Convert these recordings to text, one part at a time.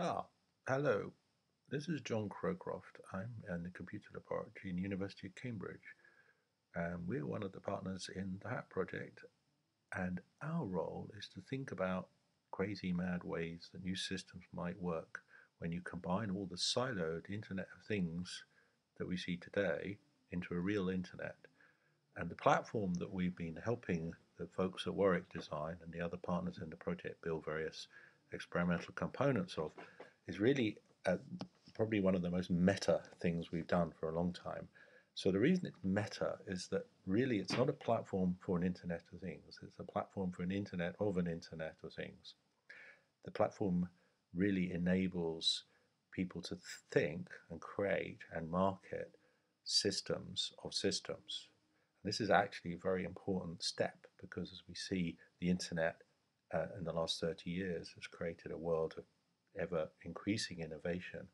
Ah, hello. This is Jon Crowcroft. I'm in the computer laboratory in the University of Cambridge. And we're one of the partners in the HAT project. And our role is to think about crazy mad ways that new systems might work when you combine all the siloed Internet of Things that we see today into a real Internet. And the platform that we've been helping the folks at Warwick design and the other partners in the project build various experimental components of is really uh, probably one of the most meta things we've done for a long time. So the reason it's meta is that really it's not a platform for an Internet of Things. It's a platform for an Internet of an Internet of Things. The platform really enables people to think and create and market systems of systems. And this is actually a very important step because as we see the Internet uh, in the last 30 years has created a world of ever increasing innovation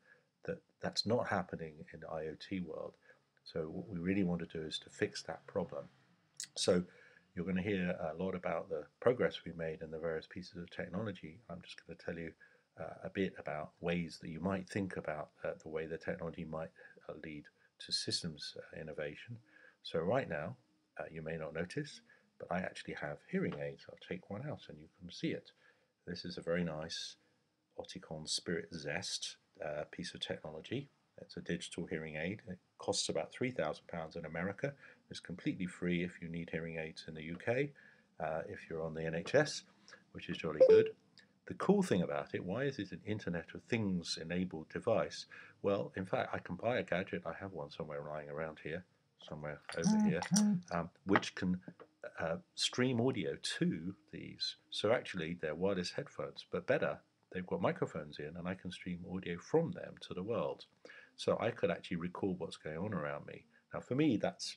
that that's not happening in the IoT world. So what we really want to do is to fix that problem. So you're going to hear a lot about the progress we made in the various pieces of technology. I'm just going to tell you uh, a bit about ways that you might think about uh, the way the technology might uh, lead to systems uh, innovation. So right now, uh, you may not notice, but I actually have hearing aids. I'll take one out and you can see it. This is a very nice Oticon Spirit Zest uh, piece of technology. It's a digital hearing aid. It costs about £3,000 in America. It's completely free if you need hearing aids in the UK, uh, if you're on the NHS, which is jolly good. The cool thing about it, why is it an Internet of Things enabled device? Well, in fact, I can buy a gadget. I have one somewhere lying around here, somewhere over here, um, which can uh, stream audio to these. So actually, they're wireless headphones, but better, they've got microphones in, and I can stream audio from them to the world. So I could actually record what's going on around me. Now, for me, that's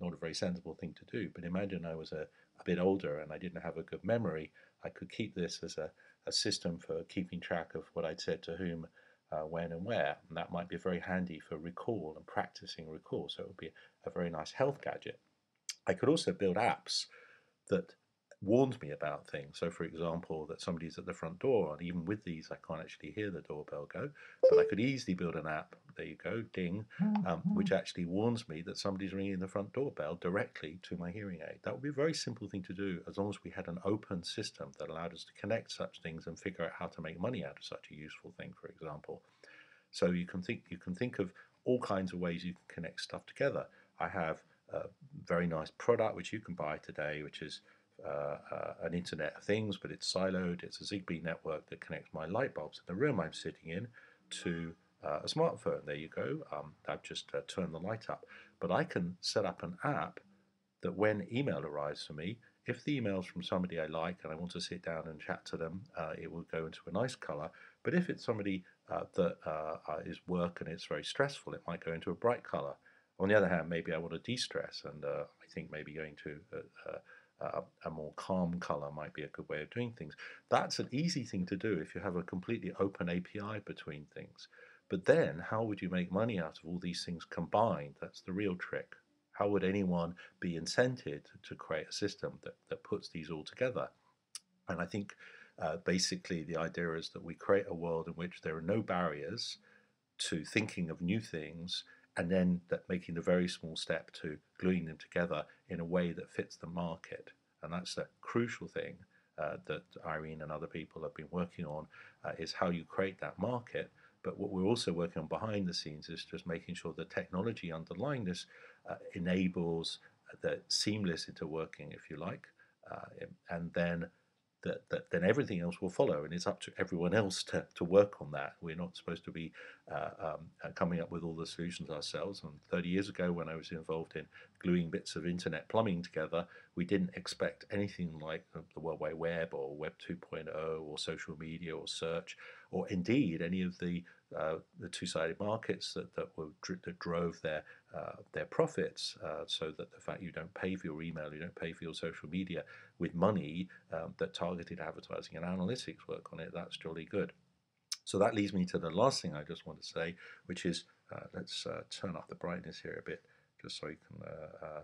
not a very sensible thing to do. But imagine I was a, a bit older and I didn't have a good memory. I could keep this as a, a system for keeping track of what I'd said to whom, uh, when, and where. And that might be very handy for recall and practicing recall. So it would be a very nice health gadget. I could also build apps that warned me about things. So, for example, that somebody's at the front door, and even with these, I can't actually hear the doorbell go, but I could easily build an app. There you go, ding, um, which actually warns me that somebody's ringing the front doorbell directly to my hearing aid. That would be a very simple thing to do as long as we had an open system that allowed us to connect such things and figure out how to make money out of such a useful thing, for example. So you can think you can think of all kinds of ways you can connect stuff together. I have a very nice product which you can buy today, which is uh, uh, an Internet of Things, but it's siloed. It's a Zigbee network that connects my light bulbs in the room I'm sitting in to uh, a smartphone. There you go. Um, I've just uh, turned the light up. But I can set up an app that when email arrives for me, if the email's from somebody I like and I want to sit down and chat to them, uh, it will go into a nice color. But if it's somebody uh, that is work and it's very stressful, it might go into a bright color. On the other hand, maybe I want to de-stress, and I think maybe going to uh, a more calm color might be a good way of doing things. That's an easy thing to do if you have a completely open API between things. But then, how would you make money out of all these things combined? That's the real trick. How would anyone be incented to create a system that, that puts these all together? And I think uh, basically the idea is that we create a world in which there are no barriers to thinking of new things and then that making the very small step to gluing them together in a way that fits the market. And that's a crucial thing uh, that Irene and other people have been working on uh, is how you create that market. But what we're also working on behind the scenes is just making sure the technology underlying this uh, enables the seamless interworking, if you like, uh, and then that, that then everything else will follow, and it's up to everyone else to, to work on that. We're not supposed to be uh, um, uh, coming up with all the solutions ourselves. And 30 years ago, when I was involved in gluing bits of internet plumbing together, we didn't expect anything like the World Wide Web or Web 2.0 or social media or search, or indeed any of the uh, the two-sided markets that that, were, that drove their uh, their profits. Uh, so that the fact you don't pay for your email, you don't pay for your social media with money um, that targeted advertising and analytics work on it. That's jolly good. So that leads me to the last thing I just want to say, which is uh, let's uh, turn up the brightness here a bit, just so you can.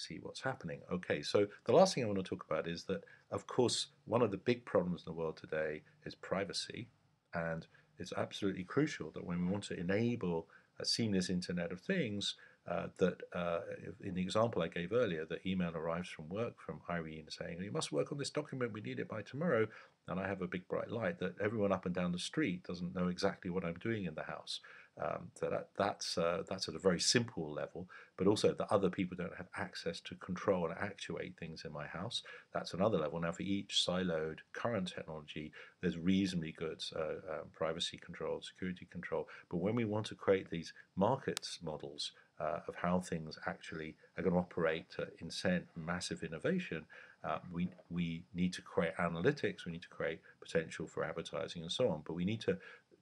See what's happening. Okay, so the last thing I want to talk about is that, of course, one of the big problems in the world today is privacy, and it's absolutely crucial that when we want to enable a seamless Internet of Things, uh, that uh, in the example I gave earlier, the email arrives from work from Irene saying, you must work on this document, we need it by tomorrow, and I have a big bright light that everyone up and down the street doesn't know exactly what I'm doing in the house. Um, so that, that's, uh, that's at a very simple level, but also that other people don't have access to control and actuate things in my house. That's another level. Now, for each siloed current technology, there's reasonably good uh, um, privacy control, security control. But when we want to create these markets models uh, of how things actually are going to operate to incent massive innovation, uh, we, we need to create analytics, we need to create potential for advertising and so on, but we need to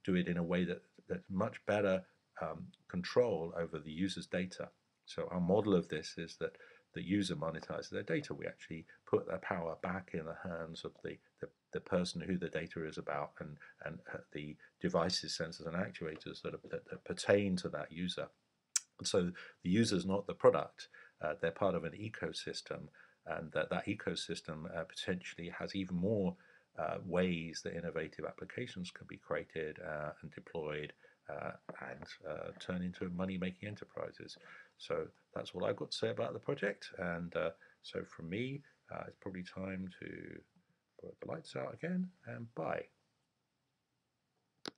do it in a way that that much better um, control over the user's data. So our model of this is that the user monetizes their data. We actually put that power back in the hands of the, the, the person who the data is about and, and uh, the devices, sensors, and actuators that, are, that, that, pertain to that user. And so the user is not the product, uh, they're part of an ecosystem, and that, that ecosystem uh, potentially has even more uh, ways that innovative applications can be created uh, and deployed uh, and uh, turn into money-making enterprises. So that's all I've got to say about the project. And uh, so from me, uh, it's probably time to put the lights out again and bye.